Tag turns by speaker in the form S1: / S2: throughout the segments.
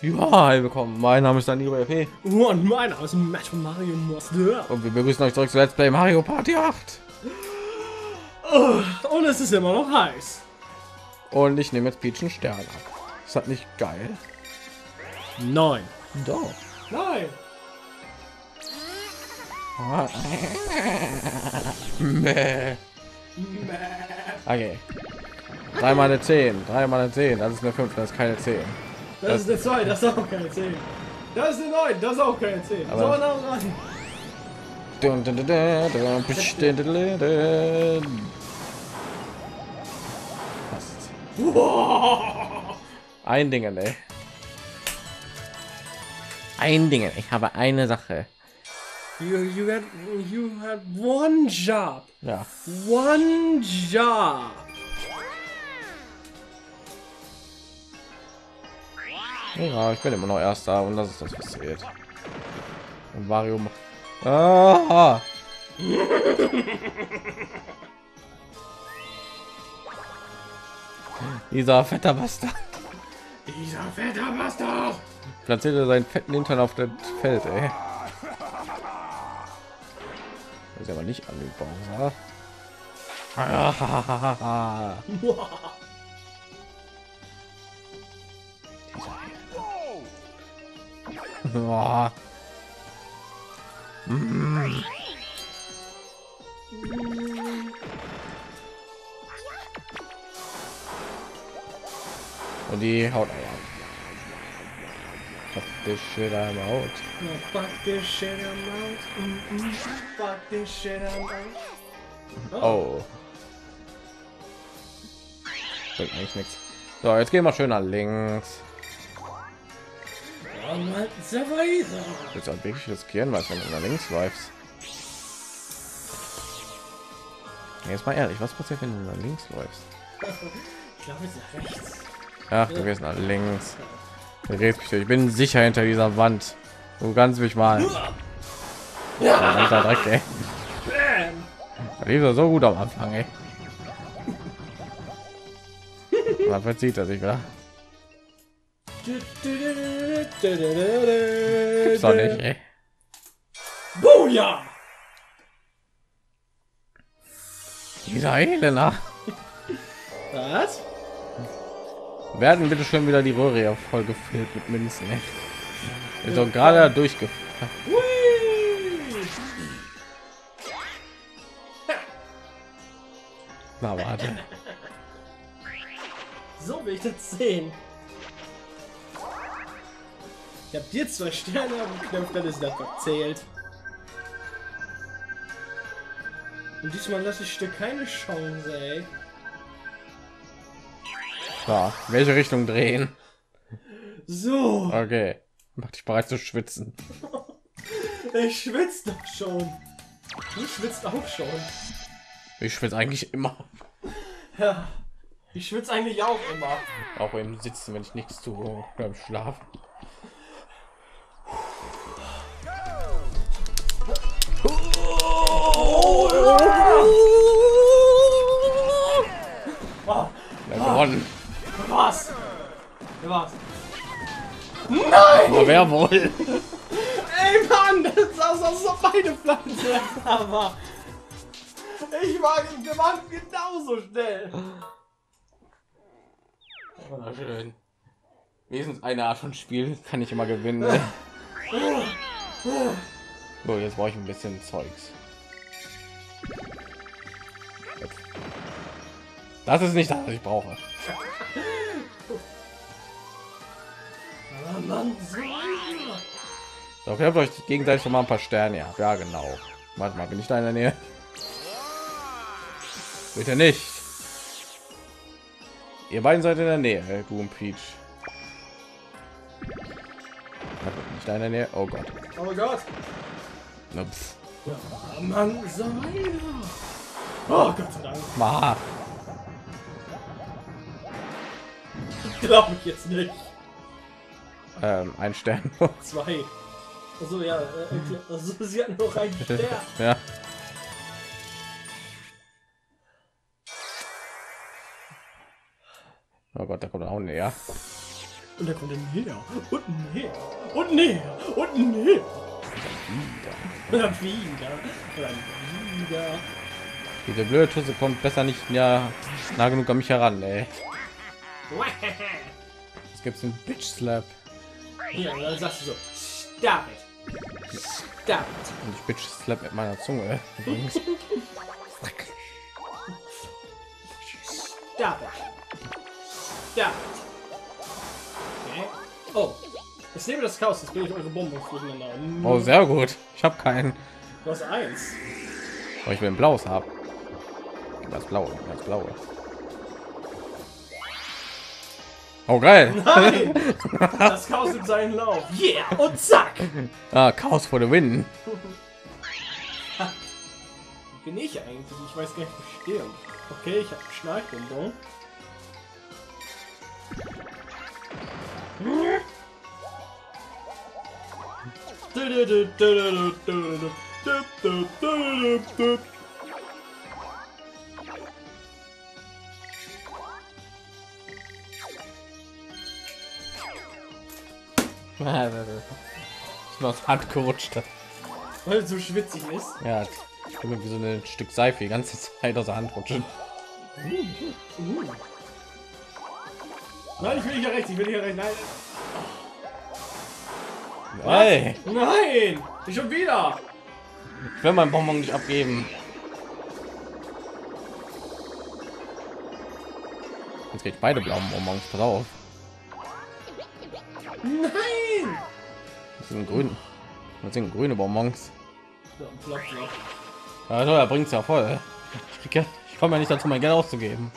S1: Ja, willkommen. Mein Name ist Daniel P.
S2: Und mein Name ist Matt Mario Master.
S1: Und wir begrüßen euch zurück zu Let's Play Mario Party 8.
S2: Und es ist immer noch heiß.
S1: Und ich nehme jetzt Peach einen Stern ab. Ist das nicht geil?
S2: Nein.
S1: Doch.
S2: Nein.
S1: Mäh. Okay. Drei mal eine 10, drei mal eine 10, das ist eine 5, das ist keine 10.
S2: Das ist eine 2, das ist auch keine 10. Das ist eine 9, das ist auch keine 10.
S1: Aber-
S2: so, nah ran.
S1: Dun, dun, dun. Ein Ding, ey. Ein Ding, ich habe eine Sache.
S2: You, you, had, you had one job.
S1: Ja.
S2: One job.
S1: Ja, ich bin immer noch erster und das ist das, was zählt. Und Mario macht. Ah! Dieser fetter Bastard
S2: Dieser fette Bastard.
S1: platziert er seinen fetten Hintern auf das Feld, ey. Das ist aber nicht an Boah. Mm. Und die haut this shit I'm out.
S2: No, fuck this shit I'm out. Mm -mm. Fuck this shit I'm out.
S1: Oh. Bringt eigentlich nichts. So, jetzt gehen wir schön nach links. Jetzt halt wirklich riskieren, was wenn du nach links läufst. Jetzt mal ehrlich, was passiert, wenn du nach links läufst?
S2: Ich glaube, es ist rechts.
S1: Ach, du gehst nach links. Ich bin sicher hinter dieser Wand. Du kannst mich mal. Ja, Dreck, ey. Lief so gut am Anfang, ey. Man verzieht er sich wieder. Gibt's doch nicht, ey.
S2: Booyah!
S1: Dieser Elena.
S2: Was?
S1: Werden bitte schon wieder die Röhre voll gefüllt mit Münzen. Ist doch gerade durchgeführt.
S2: Hui!
S1: Na, warte.
S2: So will ich das sehen. Ich hab dir zwei Sterne abgeknöpft, dann ist das erzählt. Und diesmal lasse ich dir keine Chance, ey.
S1: So, welche Richtung drehen?
S2: So,
S1: Okay. Mach dich bereit zu schwitzen.
S2: ich schwitze doch schon. Du schwitzt auch schon.
S1: Ich schwitze eigentlich immer.
S2: Ja, ich schwitze eigentlich auch immer.
S1: Auch im Sitzen, wenn ich nichts tue, beim Schlafen.
S2: Oh,
S1: Ja, gewonnen.
S2: was? Was?
S1: Aber wer wohl?
S2: Ey Mann, das sah so aus, als ob beide Pflanzen da war. Ich war gewann genauso schnell.
S1: Wunderschön. Wenigstens eine Art von Spiel kann ich immer gewinnen. Ne? So, jetzt brauche ich ein bisschen Zeugs. Das ist nicht das, was ich brauche.
S2: So
S1: ihr habt euch gegenseitig schon mal ein paar Sterne. Ja, ja genau. Warte mal, bin ich da in der Nähe? Bitte nicht. Ihr beiden seid in der Nähe, du und Peach. Warte, bin ich da in der Nähe? Oh Gott.
S2: Oh Gott.
S1: Na, pf.
S2: Ja, Mann, so Oh Gott sei Dank.
S1: Ma.
S2: Glaube ich jetzt nicht.
S1: Ähm, ein Stern.
S2: Zwei. Also ja, äh, also, sie hat noch einen Stern.
S1: ja. Oh Gott, da kommt er auch näher.
S2: Und er kommt dann näher und näher und näher und näher. Und dann wieder. Und dann wieder.
S1: Diese blöde Tusse kommt besser nicht ja nah genug an mich heran, ey. Es gibt einen Bitch Slap
S2: Ja, und dann sagst du so, stop it. Stop it.
S1: und ich Bitch Slap mit meiner Zunge. Übrigens.
S2: Stop it. Stop it. Okay. Oh. Ich nehme das Chaos, jetzt bringe ich eure Bomben durcheinander.
S1: Oh, sehr gut. Ich habe keinen.
S2: Du hast eins.
S1: Aber ich will ein blaues haben. Das blaue, das blaue. Oh geil.
S2: Nein! Das Chaos nimmt seinen Lauf. Yeah! Und zack!
S1: Ah, Chaos for the win.
S2: Bin ich eigentlich? Ich weiß gar nicht, wo ich stehe. Okay, ich habe Schnarchbonbon.
S1: Ich bin aus der Hand gerutscht.
S2: Weil es so schwitzig ist.
S1: Ja, ich bin wie so ein Stück Seife die ganze Zeit aus der Hand rutschen.
S2: Nein, ich will nicht nach rechts, ich will nach rechts. Nein.
S1: Hey,
S2: Nein! Ich schon wieder!
S1: ich will mein Bonbon nicht abgeben. Jetzt ich beide blauen Bonbons. Pass auf.
S2: Nein!
S1: Das sind grün. Das sind grüne Bonbons.
S2: Ja.
S1: Also, er bringt es ja voll. Ich, ja- ich komme ja nicht dazu, mein Geld auszugeben.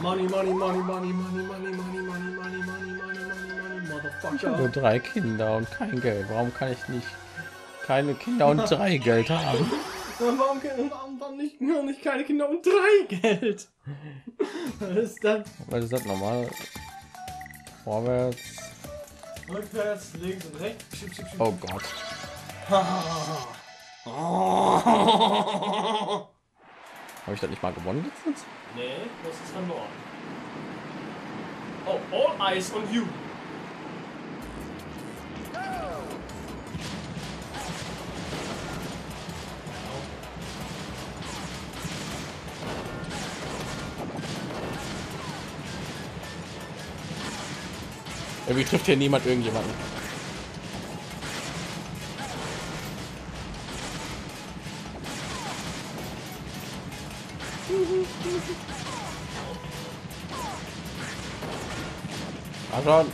S2: Money, money, money, money, money, money, money, money, money, money, money, money, money,
S1: Nur drei Kinder und kein Geld. Warum kann ich nicht keine Kinder und drei Geld haben?
S2: Warum, warum, warum nicht, nur nicht keine Kinder und drei Geld? Was ist das?
S1: Weil das normal. Vorwärts.
S2: Rückwärts, links und rechts. Schieb, schieb, schieb.
S1: Oh Gott. Habe ich das nicht mal gewonnen letztens?
S2: Nee, das ist verloren. Oh, all eyes on you.
S1: Irgendwie trifft hier niemand irgendjemanden. Ah, schon.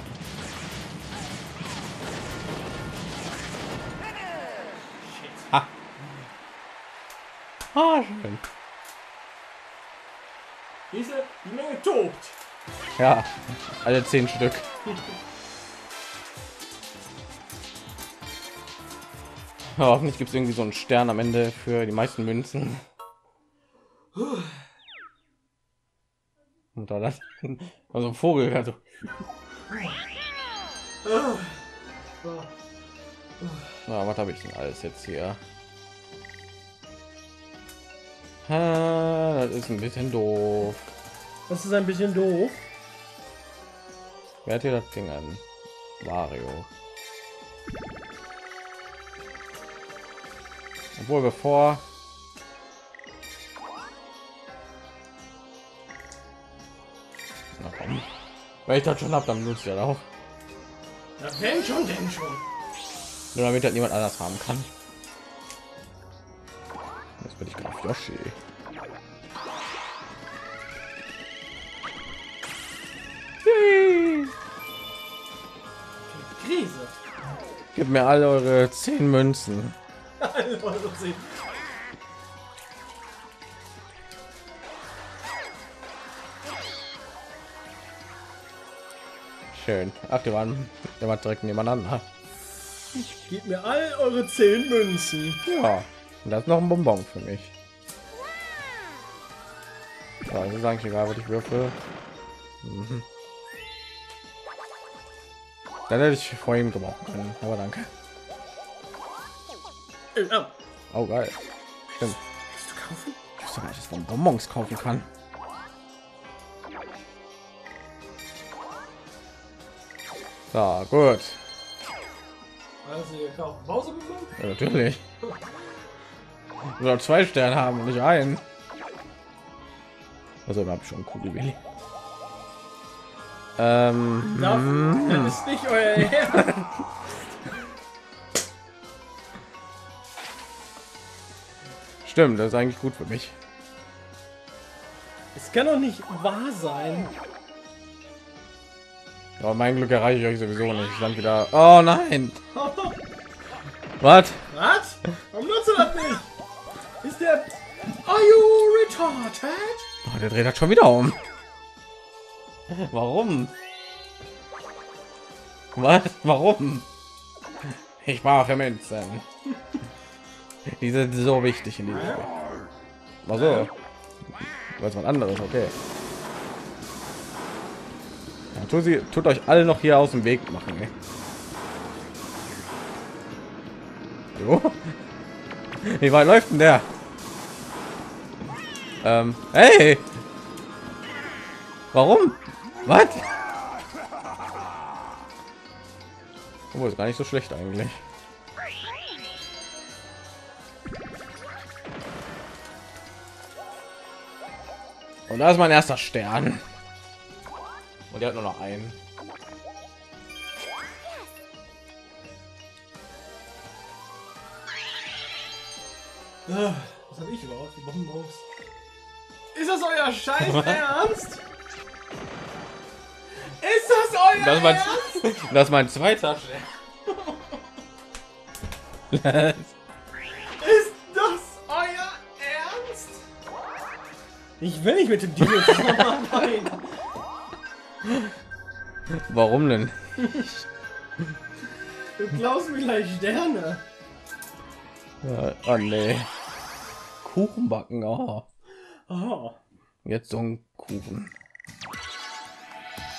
S1: Ah. Ah, schön.
S2: Diese, die Menge tobt.
S1: Ja, alle zehn Stück. Ja, hoffentlich gibt es irgendwie so einen Stern am Ende für die meisten Münzen. Und da das, also ein Vogel, also na, was habe ich denn alles jetzt hier? Ah, das ist ein bisschen doof.
S2: Das ist ein bisschen doof.
S1: Wer hat hier das Ding an? Mario. Obwohl bevor Na komm. Weil ich das schon habe, dann nutzt er auch.
S2: Ja, wenn schon, denn schon.
S1: Nur damit das niemand anders haben kann. Jetzt bin ich gerade auf Yoshi.
S2: Krise.
S1: Gib mir alle eure zehn Münzen.
S2: Alle eure zehn.
S1: Schön. Ach, der war, der war direkt nebeneinander.
S2: Gebt mir all eure zehn Münzen.
S1: Ja, und das ist noch ein Bonbon für mich. Ja, das ist eigentlich egal, was ich würfel. Mhm. Dann hätte ich vorhin gebrauchen können, aber danke. Oh, geil. Stimmt.
S2: willst du kaufen?
S1: Ich wusste gar nicht, dass man Bonbons kaufen kann. Ja, gut.
S2: Also ihr kauft Pause?
S1: Ja, natürlich. Ich soll zwei Sterne haben und nicht einen. Also habe ich schon Kugelwilli. Ähm,
S2: Das, das ist nicht euer
S1: stimmt, das ist eigentlich gut für mich.
S2: Es kann doch nicht wahr sein.
S1: Aber mein Glück erreiche ich euch sowieso nicht. Ich dann wieder. Oh nein! Was?
S2: Was? Warum nutzt du das nicht? Ist der... Are you retarded?
S1: Oh, der dreht das schon wieder um. Warum? Was? Warum? Ich brauche Münzen. Die sind so wichtig in diesem Spiel. Ach so. Was was anderes, okay. Ja, tut, sie, tut euch alle noch hier aus dem Weg machen. Ey. So. Wie weit läuft denn der? Ähm, hey! Warum? Was? Oh, ist gar nicht so schlecht eigentlich. Und da ist mein erster Stern. Und der hat nur noch einen.
S2: Ah, Was hab ich überhaupt? Die Bombenmaus. Ist das euer Scheiß Ernst? Ist das euer
S1: Das ist mein,
S2: Ernst?
S1: das ist mein zweiter Stern.
S2: Ich will nicht mit dem Dino zusammenarbeiten.
S1: Warum denn?
S2: Du klaust mir gleich Sterne.
S1: Ja, oh nee. Kuchen backen, oh.
S2: Oh,
S1: Jetzt so ein Kuchen.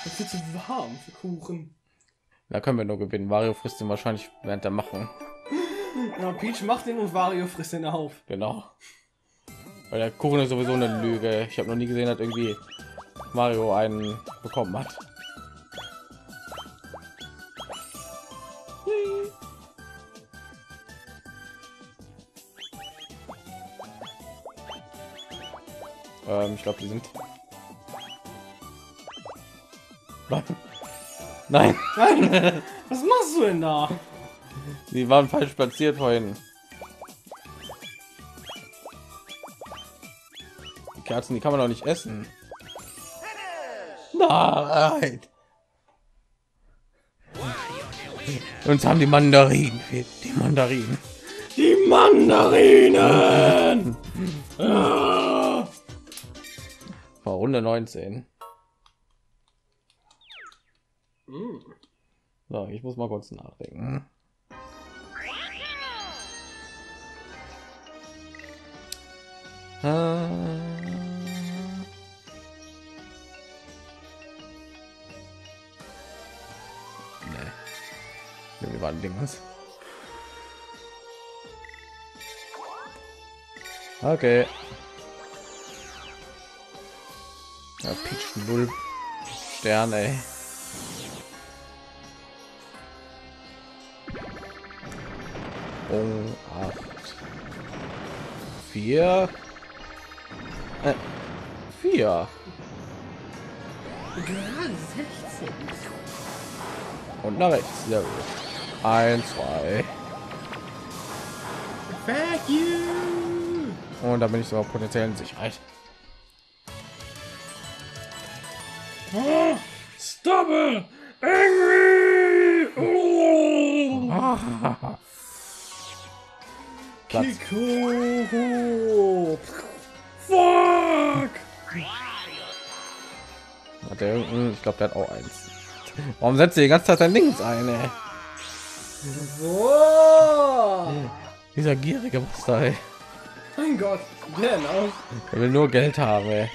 S2: das wird zu warm für Kuchen.
S1: Da können wir nur gewinnen. Mario frisst ihn wahrscheinlich während der Machen.
S2: Ja, Peach macht den und Wario frisst den auf.
S1: Genau. Weil der Kuchen ist sowieso eine Lüge. Ich habe noch nie gesehen, dass irgendwie Mario einen bekommen hat. Ähm, ich glaube, die sind. Nein. Nein,
S2: Nein, was machst du denn da?
S1: die waren falsch platziert vorhin. Kerzen, die kann man doch nicht essen. Nein. Uns haben die Mandarinen. Die Mandarinen.
S2: Die Mandarinen! Ah.
S1: War Runde 19.
S2: Mm.
S1: So, ich muss mal kurz nachdenken. Äh, Ein Ding was? Okay. Ja, Peach null Sterne. ey. Oh, acht. Vier. Äh, vier.
S2: Gerade 16.
S1: Und nach rechts. Sehr gut. Eins, zwei.
S2: Fuck you!
S1: Und da bin ich sogar potenziell in Sicherheit.
S2: Ah, Stop it! Angry! Oh. Kiko! Fuck!
S1: Hat der irgendein, ich glaube, der hat auch eins. Warum setzt ihr die ganze Zeit sein Links ein, ey?
S2: Boah!
S1: Dieser gierige Bastard, ey.
S2: Mein Gott, der aus?
S1: Der will nur Geld haben, ey.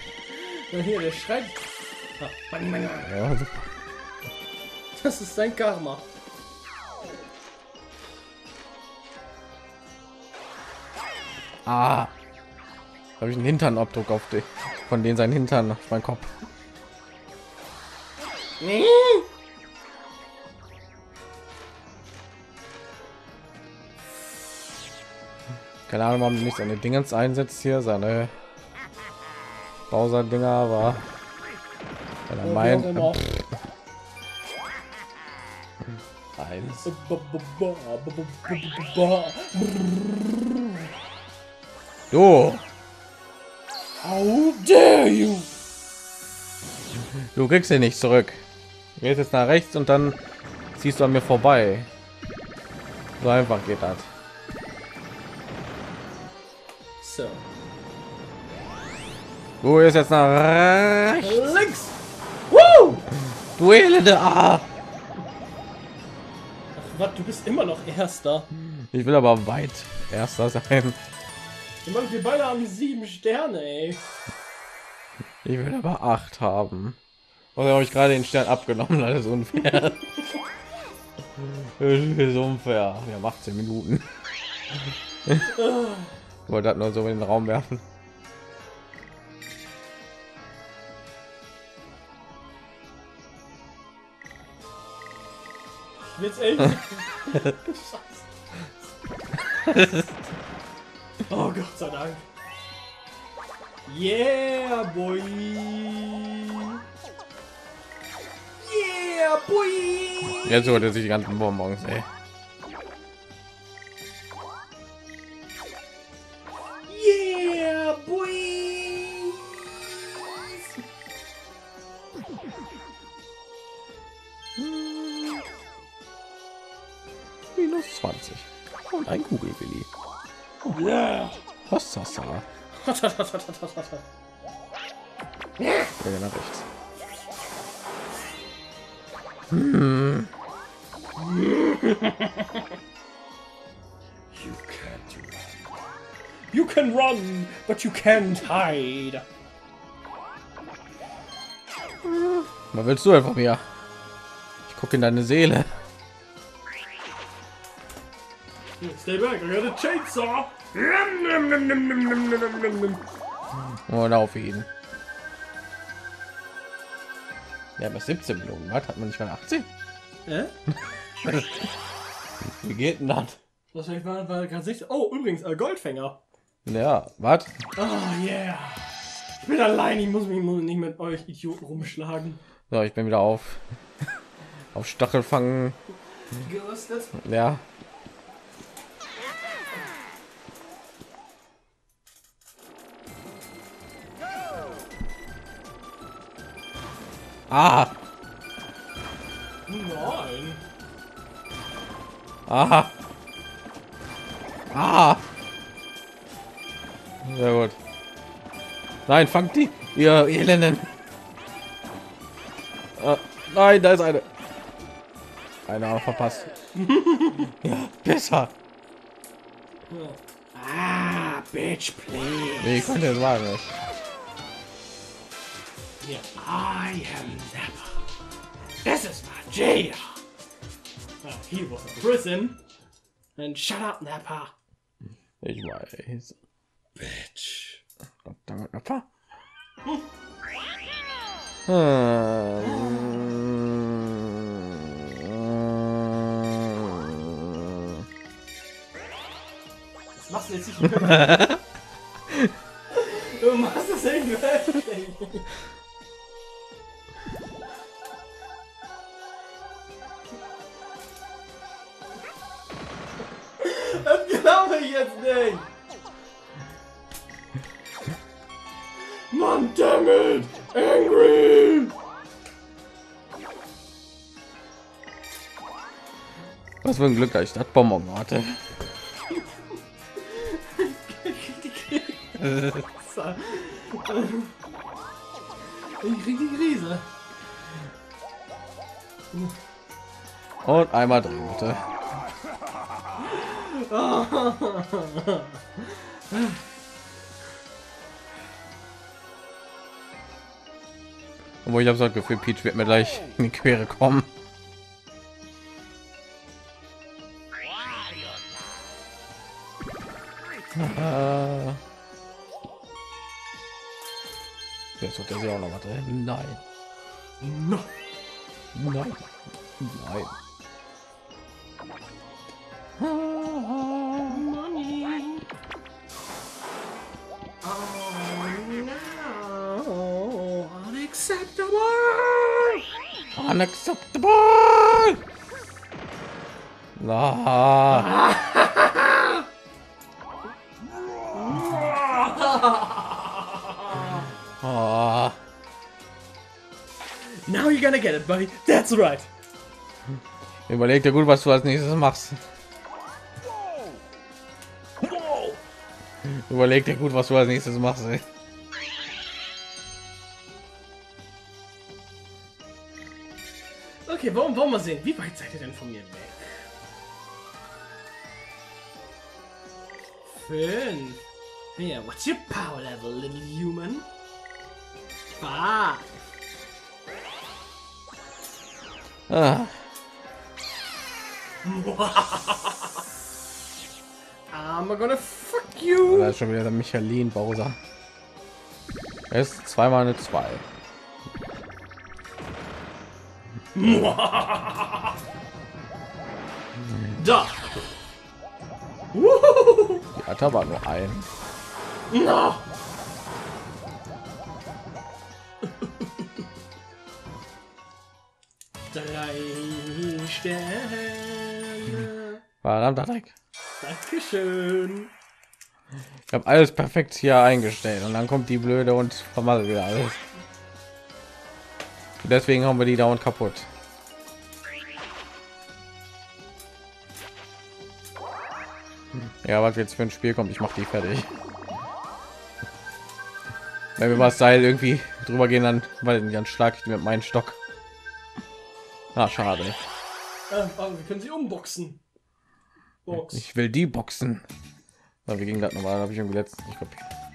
S2: Und hier, der schreit. Ah.
S1: Ja, super.
S2: Das ist sein Karma.
S1: Ah. Habe ich einen Hinternabdruck auf dich. Von denen sein Hintern auf meinen Kopf. Keine Ahnung, warum du nicht seine Dingens einsetzt hier, seine Bowser-Dinger, aber wenn er meint, eins. Du,
S2: How dare you!
S1: du kriegst ihn nicht zurück. Du gehst jetzt nach rechts und dann ziehst du an mir vorbei. So einfach geht das.
S2: So.
S1: Du gehst jetzt nach rechts.
S2: Links! Woo!
S1: Du elende ah.
S2: Ach, was, du bist immer noch Erster.
S1: Ich will aber weit erster sein.
S2: Ich meine, wir beide haben sieben Sterne, ey.
S1: Ich will aber acht haben. Oder habe ich gerade den Stern abgenommen? Das ist unfair. Das ist unfair. Wir haben 18 Minuten. Wollte das nur so in den Raum werfen.
S2: Jetzt oh Gott sei Dank. Yeah, boy. Yeah, boy.
S1: Jetzt holt er sich die ganzen Bonbons, ey. Ja, nach rechts.
S2: You can't run. You can run, but you can't hide.
S1: Was willst du einfach mir? Ich gucke in deine Seele.
S2: Stay back, I got a chainsaw.
S1: Und auf ihn. Ja, was 17 Blumen. hat, hat man nicht mal 18?
S2: Äh?
S1: Wie geht denn das?
S2: Wahrscheinlich war, war ganz sicher. Oh, übrigens, äh, Goldfänger.
S1: Ja, was?
S2: Oh yeah. Ich bin allein, ich muss mich nicht mit euch Idioten rumschlagen.
S1: So, ich bin wieder auf. auf Stachel fangen.
S2: Gerüstet?
S1: Ja. Ah,
S2: Nein.
S1: ah, ah. Sehr gut. Nein, fangt die, ihr Elenden. Ah, nein, da ist eine. Eine auch verpasst. ja, besser.
S2: Ah, bitch, please.
S1: Nee, ich konnte es wagen. Nicht.
S2: Yeah. I am Nappa. This is my jail. Uh, he was a prison. And shut up, Nappa.
S1: Ich weiß.
S2: Bitch.
S1: Verdammt, Papa. Hm.
S2: Das machst du jetzt nicht. du machst es nicht wirklich. Das glaube ich jetzt nicht. Mann, dammit! Angry!
S1: Was für ein Glück, dass ich das Bonbon hatte.
S2: Ich krieg die Krise.
S1: Und einmal drin, bitte. Obwohl ich habe so das Gefühl, Peach wird mir gleich in die Quere kommen. Ah. Jetzt wird er sie auch noch was drin. Nein,
S2: No.
S1: nein, nein. Unacceptable! Na. Ah.
S2: Now you're gonna get it, buddy. That's right.
S1: Überleg dir gut, was du als nächstes machst. Überleg dir gut, was du als nächstes machst. Ey.
S2: Okay, warum wollen wir sehen? Wie weit seid ihr denn von mir weg? Fünf. Yeah, what's your power level, little human? Five.
S1: Ah.
S2: I'm gonna fuck you.
S1: Da ist schon wieder der Michelin Bowser. Er ist zweimal eine zwei.
S2: Da.
S1: Die hat aber nur ein.
S2: No. Drei Sterne.
S1: Verdammter Dreck.
S2: Dankeschön.
S1: Ich habe alles perfekt hier eingestellt und dann kommt die blöde und vermasselt wieder alles. Deswegen haben wir die dauernd kaputt. Ja, was jetzt für ein Spiel kommt, ich mache die fertig. Wenn wir was Seil irgendwie drüber gehen, dann, weil dann schlag ich mit meinem Stock. Na, schade.
S2: Ähm, aber wir können sie umboxen. Box.
S1: Ich will die Boxen. Wir gingen das nochmal, habe ich irgendwie letztens nicht kapiert.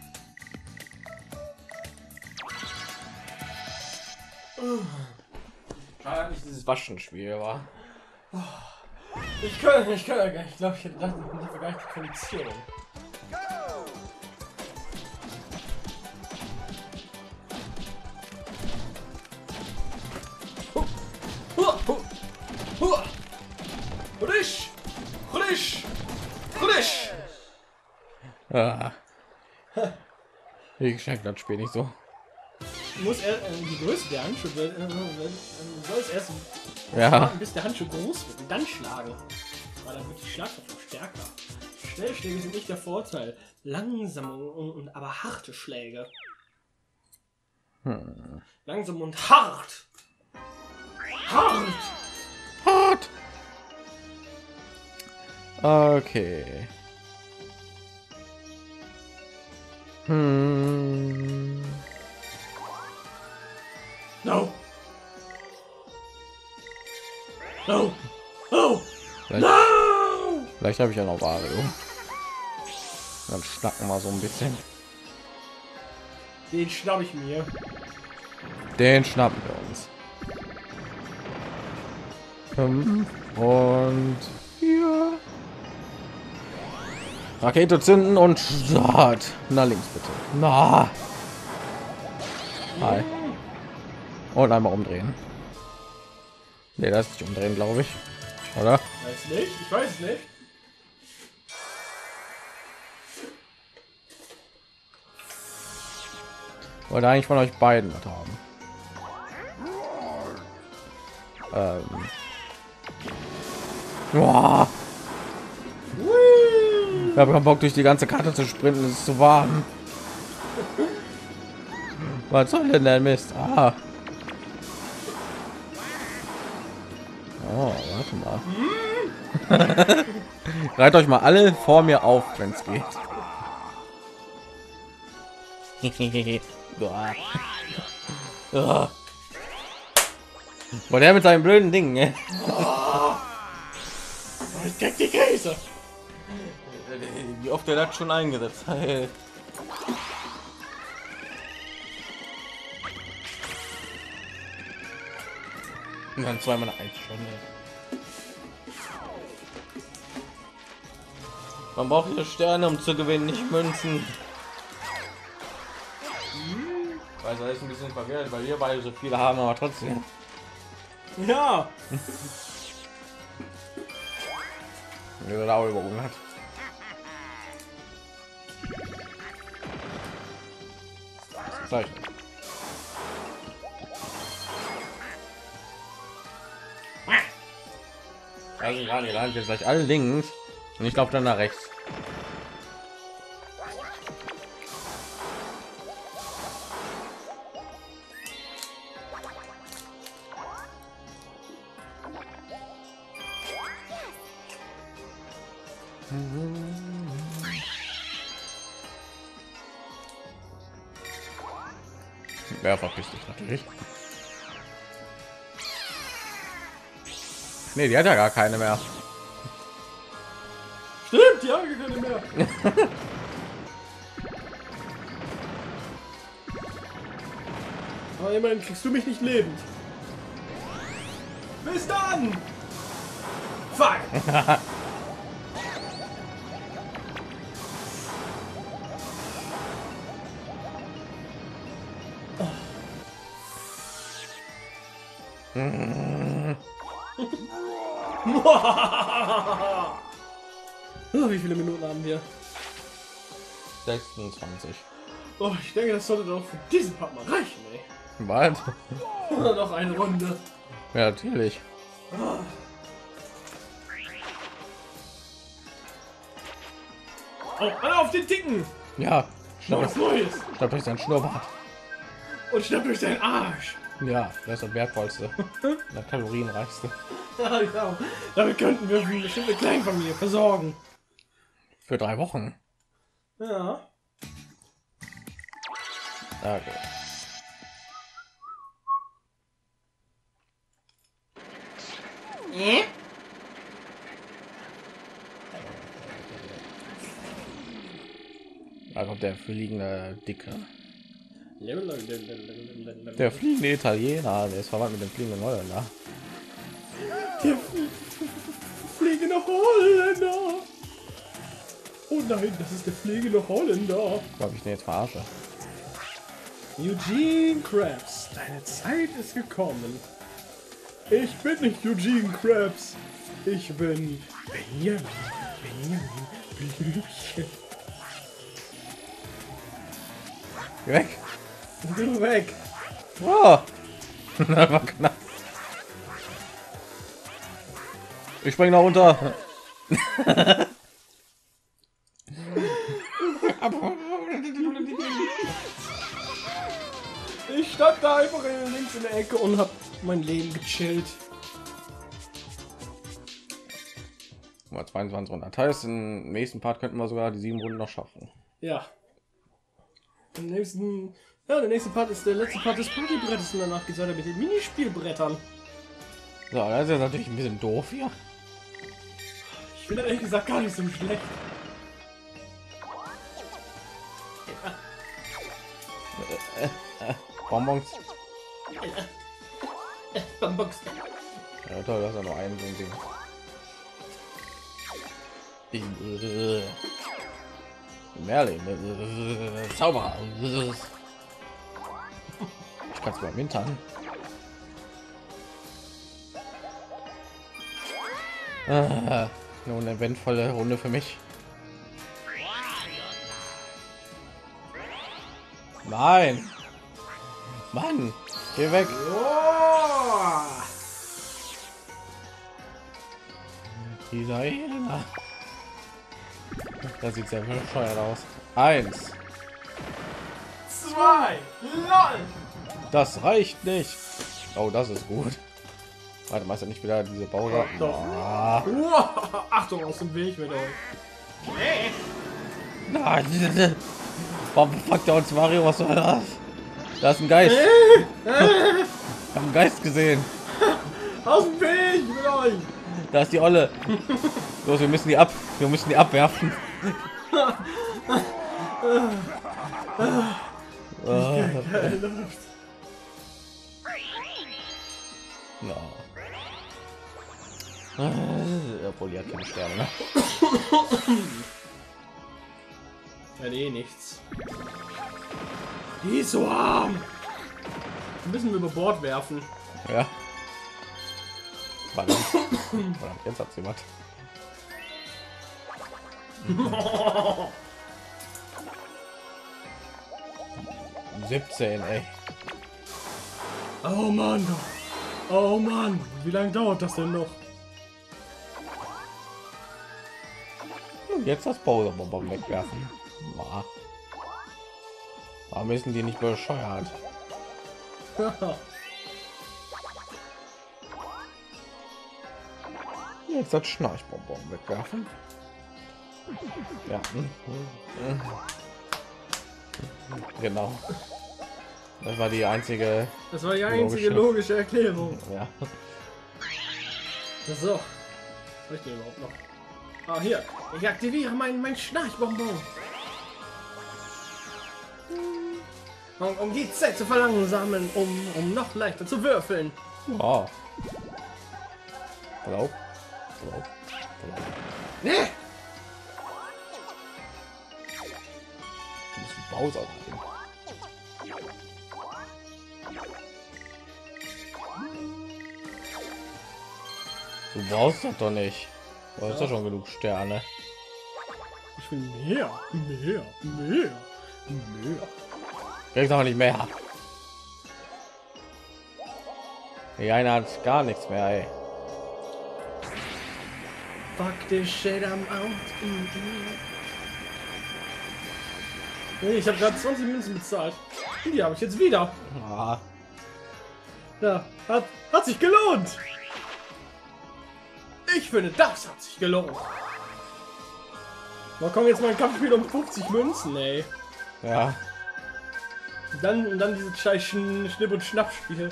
S1: Schade, nicht dieses Waschenspiel war.
S2: Ich kann, ich kann ja gar nicht. Ich glaube, ich hätte gedacht, ich gar nicht die Kondition. Frisch!
S1: Ah. Ich schenke das Spiel nicht so.
S2: Muss er äh, die Größe der Handschuhe äh, äh, soll es erst
S1: Ja,
S2: warten, bis der Handschuh groß wird und dann schlagen. Weil dann wird die Schlagkraft stärker. Schnellschläge sind nicht der Vorteil. Langsame und, und aber harte Schläge. Langsam und hart. Hart.
S1: hart. Okay. Hm.
S2: No. No. No.
S1: Vielleicht,
S2: No.
S1: vielleicht habe ich ja noch Wario. Dann schnacken wir so ein bisschen.
S2: Den schnapp ich mir.
S1: Den schnappen wir uns. Und vier. Rakete zünden und Start. Na links bitte. Na. Hi. Und einmal umdrehen. Nee, das ist nicht umdrehen, glaube ich. Oder?
S2: Weiß nicht. Ich weiß es nicht.
S1: Wollte eigentlich von euch beiden was haben. Ähm. Boah. Ich habe keinen Bock durch die ganze Karte zu sprinten, es ist zu warm. Was soll denn der Mist? Ah. Warte mal. Reiht euch mal alle vor mir auf, wenn es geht. Boah. Boah, der mit seinem blöden Ding, ne?
S2: Ich krieg die Käse.
S1: Wie oft er das schon eingesetzt hat. Und dann zweimal eine eins Man braucht hier Sterne, um zu gewinnen, nicht Münzen. Also ist ein bisschen verwirrt, weil wir beide so viele haben, aber trotzdem.
S2: Ja.
S1: Wer da überwogen hat. Zeichen. Also gerade ihr landet jetzt gleich alle links und ich glaube dann nach rechts. Ja, verpiss dich natürlich. Nee, die hat ja gar keine mehr.
S2: Stimmt, ja, wir können mehr. Aber immerhin kriegst du mich nicht lebend. Bis dann! Fuck! wie viele Minuten haben wir?
S1: 26.
S2: Oh, ich denke, das sollte doch für diesen Part mal reichen, ey.
S1: Bald.
S2: Oder noch eine Runde.
S1: Ja, natürlich.
S2: Oh, alle auf den Ticken!
S1: Ja. Schnapp,
S2: Neues!
S1: schnapp durch sein Schnurrbart.
S2: Und schnapp durch deinen Arsch!
S1: Ja, das ist das wertvollste. Das kalorienreichste.
S2: Ja, genau. Damit könnten wir eine bestimmte Kleinfamilie versorgen.
S1: Für drei Wochen.
S2: Ja.
S1: Okay. Da kommt der fliegende Dicke. Der fliegende Italiener, der ist verwandt mit dem fliegenden Holländer.
S2: Der fliegende Holländer! Oh nein, das ist der fliegende Holländer!
S1: Glaube ich, ne, jetzt verarsche.
S2: Eugene Krabs, deine Zeit ist gekommen. Ich bin nicht Eugene Krabs. Ich bin Benjamin. Benjamin Blümchen.
S1: Geh weg.
S2: Du weg.
S1: Oh. das war knapp. Ich spring da runter.
S2: Ich stand da einfach in- links in der Ecke und hab mein Leben gechillt.
S1: Mal 22 Runden. Das heißt, im nächsten Part könnten wir sogar die sieben Runden noch schaffen.
S2: Ja. Im nächsten. Ja, der nächste Part ist der letzte Part des Partybrettes und danach geht's weiter mit den Minispielbrettern.
S1: So, das ist natürlich ein bisschen doof hier.
S2: Ich finde ehrlich gesagt gar nicht so schlecht.
S1: Bonbons.
S2: Bonbons.
S1: Ja, toll, das ist ja nur ein so ein Ding. Ich- Merlin. Zauberer. Ich kann es beim Hintern. Ah, nur eine eventvolle Runde für mich. Nein. Mann, geh weg.
S2: Oh!
S1: Dieser Hähner. Das sieht sehr bescheuert aus. Eins.
S2: Zwei! LOL!
S1: Das reicht nicht. Oh, das ist gut. Warte, machst du nicht wieder diese Bauer?
S2: Doch.
S1: Ah,
S2: Wow. Achtung, aus dem Weg mit euch.
S1: nein. Warum fuckt er uns Mario? Was soll das? Da ist ein Geist. Ich hab einen Geist gesehen.
S2: Aus dem Weg mit euch!
S1: Da ist die Olle. Los, wir müssen die ab. Wir müssen die abwerfen. Ah, ja. Obwohl die hat keine Sterne. Ne?
S2: Ja, nee, nichts. Die ist so arm! Wir müssen wir über Bord werfen.
S1: Ja. Verdammt. Verdammt, jetzt hat's jemand. 17, ey.
S2: Oh Mann! Oh Mann! Wie lange dauert das denn noch?
S1: jetzt das Bowser-Bonbon wegwerfen. Boah. Warum müssen die nicht bescheuert? Jetzt das Schnarchbonbon wegwerfen. Ja. Genau. Das war die einzige.
S2: Das war die einzige logische Erklärung.
S1: Ja.
S2: So. Was ich überhaupt noch? Ah, hier. Ich aktiviere mein, mein Schnarchbonbon. Um, die Zeit zu verlangsamen, um, um noch leichter zu würfeln.
S1: Oh. Hallo? Hallo? Hallo?
S2: Ne?
S1: Du bist Bowser drin. Du brauchst das doch nicht. Du hast doch schon genug Sterne.
S2: Ich will mehr, mehr, mehr, mehr.
S1: Kriegst aber nicht mehr. Die eine hat gar nichts mehr, ey.
S2: Fuck this shit, I'm out. Nee, ich habe gerade 20 Münzen bezahlt. Die habe ich jetzt wieder.
S1: Ah,
S2: Ja, hat, hat sich gelohnt. Ich finde, das hat sich gelohnt. Da kommen jetzt mal ein Kampfspiel um 50 Münzen, ey.
S1: ja.
S2: Und dann, und dann dieses scheiß Schn- Schnipp- und Schnappspiel.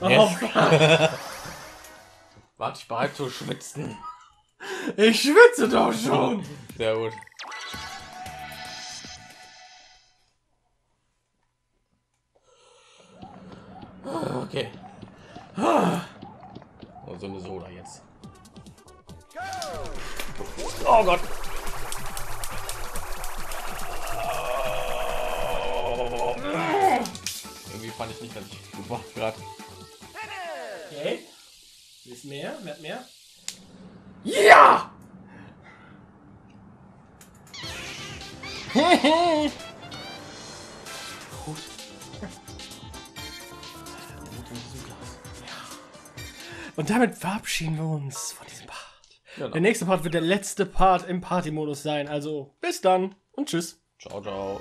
S2: Oh,
S1: Yes. Warte ich bereit zu schwitzen.
S2: ich schwitze doch schon.
S1: Sehr gut.
S2: Uns von diesem Part.
S1: Genau.
S2: Der nächste Part wird der letzte Part im Party-Modus sein. Also bis dann und tschüss.
S1: Ciao, ciao.